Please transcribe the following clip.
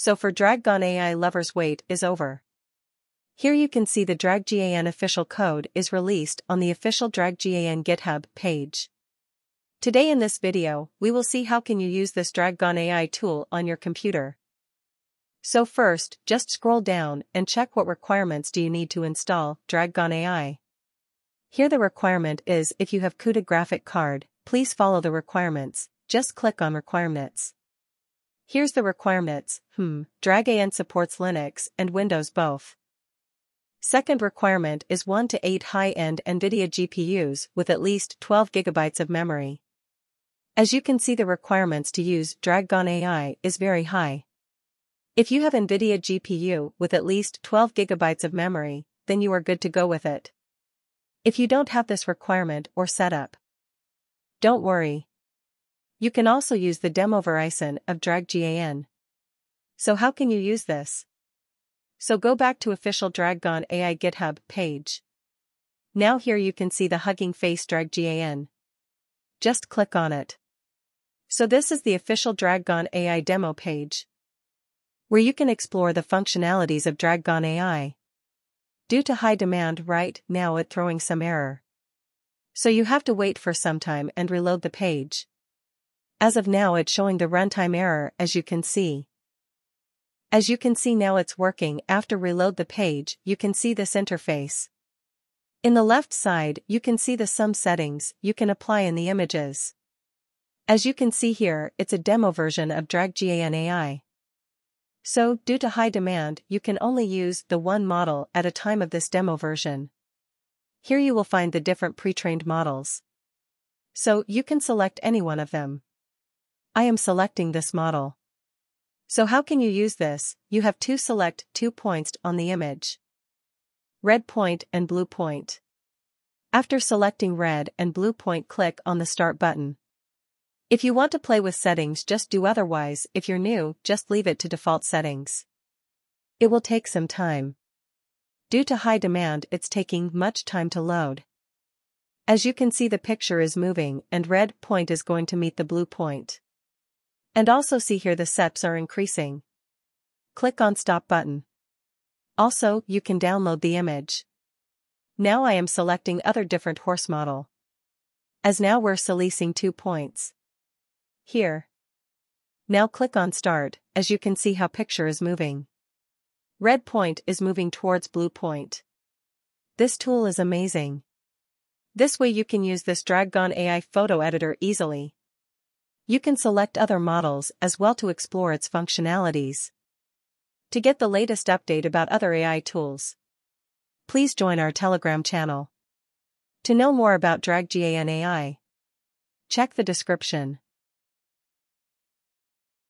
So for DragGAN AI lovers wait is over. Here you can see the DragGAN official code is released on the official DragGAN GitHub page. Today in this video, we will see how can you use this DragGAN AI tool on your computer. So first, just scroll down and check what requirements do you need to install DragGAN AI. Here the requirement is if you have CUDA graphic card, please follow the requirements, just click on requirements. Here's the requirements, hmm, DragGAN supports Linux and Windows both. Second requirement is 1 to 8 high-end NVIDIA GPUs with at least 12 GB of memory. As you can see the requirements to use DragGAN AI is very high. If you have NVIDIA GPU with at least 12 GB of memory, then you are good to go with it. If you don't have this requirement or setup, don't worry. You can also use the demo version of DragGAN. So how can you use this? So go back to official DragGAN AI GitHub page. Now here you can see the Hugging Face DragGAN. Just click on it. So this is the official DragGAN AI demo page. Where you can explore the functionalities of DragGAN AI. Due to high demand right now it throwing some error. So you have to wait for some time and reload the page. As of now it's showing the runtime error as you can see. As you can see now it's working after reload the page you can see this interface. In the left side you can see the some settings you can apply in the images. As you can see here it's a demo version of DragGAN AI. So, due to high demand you can only use the one model at a time of this demo version. Here you will find the different pre-trained models. So, you can select any one of them. I am selecting this model. So how can you use this? You have to select two points on the image. Red point and blue point. After selecting red and blue point click on the start button. If you want to play with settings just do otherwise, if you're new, just leave it to default settings. It will take some time. Due to high demand it's taking much time to load. As you can see the picture is moving and red point is going to meet the blue point. And also see here the steps are increasing. Click on stop button. Also, you can download the image. Now I am selecting other different horse model. As now we're selecting two points. Here. Now click on start, as you can see how picture is moving. Red point is moving towards blue point. This tool is amazing. This way you can use this DragGAN AI photo editor easily. You can select other models as well to explore its functionalities. To get the latest update about other AI tools, please join our Telegram channel. To know more about DragGAN AI, check the description.